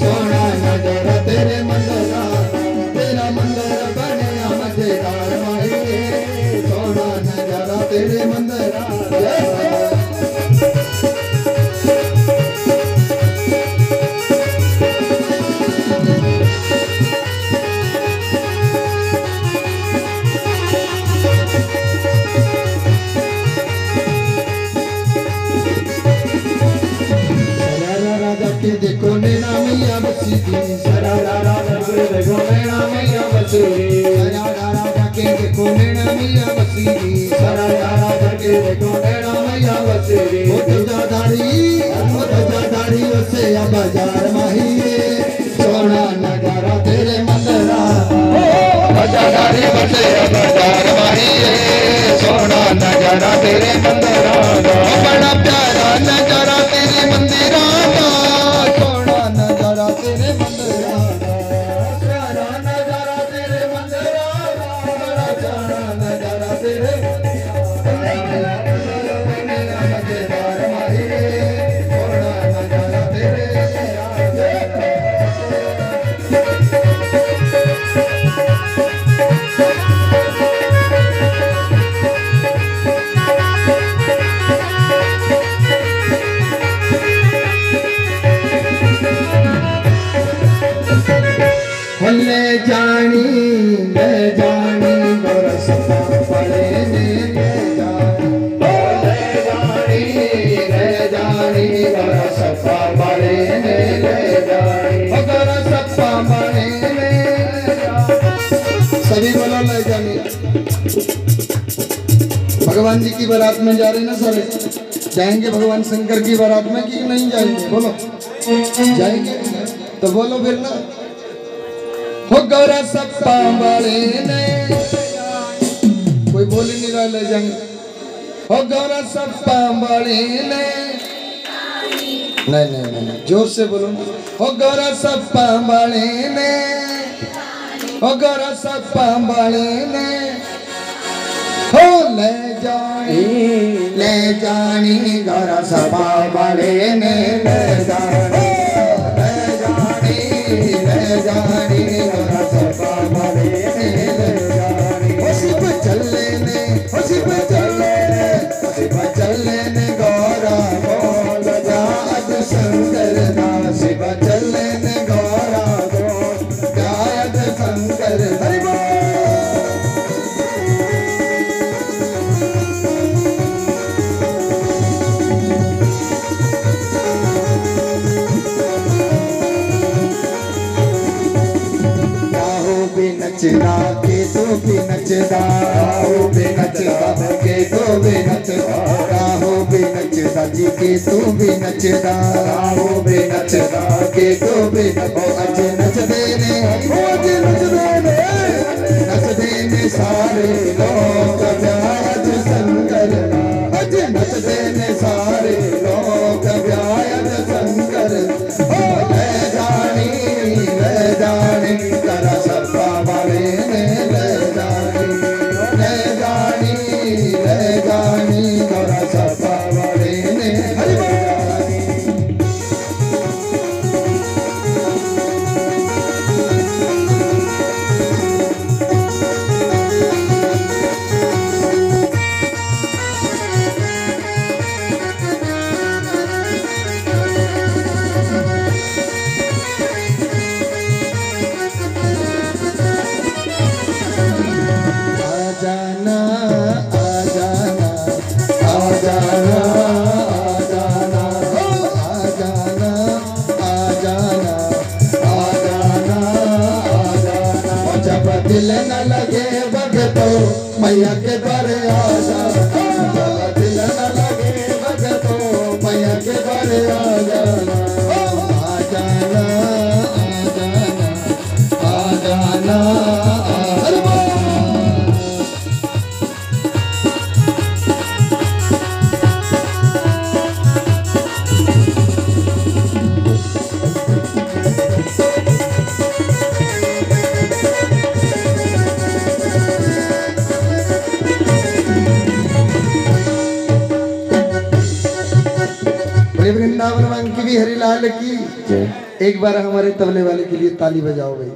सोना तेरे मंदरा तेरा मंदर बने मज़ेदार माहिले तेरे बाज़ार माही सोना नज़ारा तेरे मंदरा बजारे बसे बाज़ार माही सोना नज़ारा तेरे मंदिरा जानी जानी पड़े ने सभी बोलो, ले भगवान जी की बारात में जा रहे ना सारे जाएँगे भगवान शंकर की बारात में कि नहीं जाएँगे? बोलो। जाएँगे तो बोलो फिर ना। हो गौरा सप्पा वाले ने। कोई बोल नहीं रहा, ले जाएँगे। हो गौरा सप्पा वाले ने। नहीं नहीं नहीं ज़ोर से बोलो हो गौरा सप्पा वाले ने। हो गौरा सप्पा वाले ने। हो, ले जानी ले जानी गौरा सपा वाले ने, ले जानी। नचदा के तो भी नचदा राहो भी नचदा के तो भी नचदा राहो भी नचदा जी के तो भी नचदा राहो भी नचदा के तो भी ओ, अज नचदे ने ओ, अज नचदे ने नचदे ने सारे लोग जाना, आ जाना आ जाना आ जाना आ जाना आ जाना जब दिल न लगे भगतो मैया के पर आ जाना वृंदावन की भी हरिलाल की। एक बार हमारे तबले वाले के लिए ताली बजाओ भाई।